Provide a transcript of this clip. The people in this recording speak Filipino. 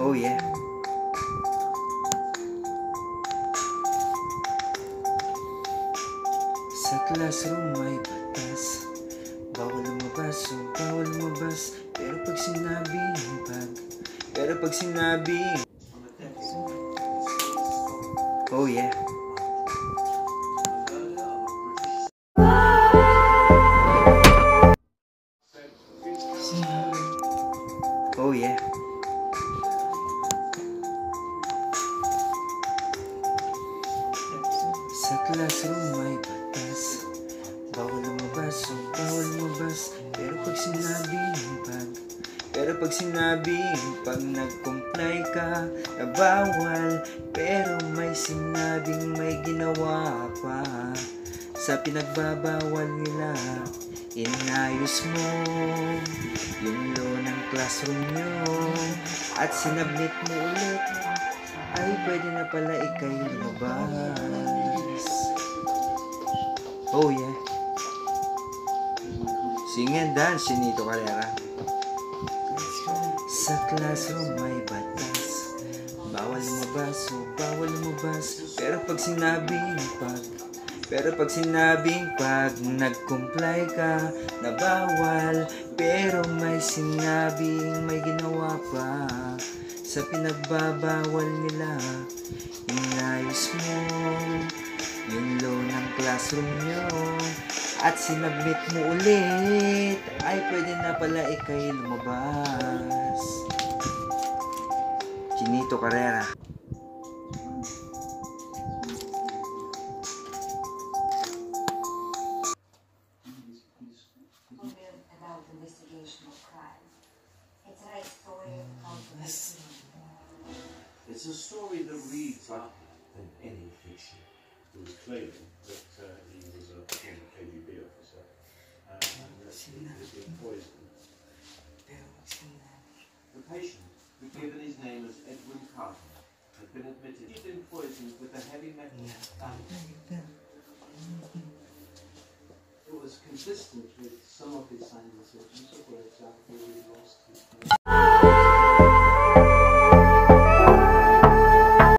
Oh yeah. Sa classroom may batas. Bawal lumabas, o bawal lumabas. Pero pag sinabing pag Pero pag sinabing Oh yeah. Oh yeah Sa classroom may batas. Bawal lumabas o bawal lumabas. Pero pag sinabing pag Pero pag sinabing pag nag-comply ka Na bawal. Pero may sinabing may ginawa pa. Sa pinagbabawal nila Inayos mo Yung law ng classroom nyo. At sinabit mo ulit ay pwede na pala ikay lumabas. Oh yeah. Sing and dance, Chinito Carrera. Sa classroom may batas. Bawal lumabas o bawal lumabas. Pero pag sinabing pag pero pag sinabing pag nag-comply ka na bawal Pero may sinabing may ginawa pa Sa pinagbabawal nila. Inayos mo yung law ng classroom nyo At sinabit mo ulit. Ay pwede na pala ikay lumabas. Chinito Carrera It's a story that reads like than any fiction. who was claiming that uh, he was a former KGB officer uh, and that he had been poisoned. The patient, who given his name as Edwin Carter, had been admitted he'd been poisoned with a heavy metal. It was consistent with some of his signs and symptoms, for example, he lost his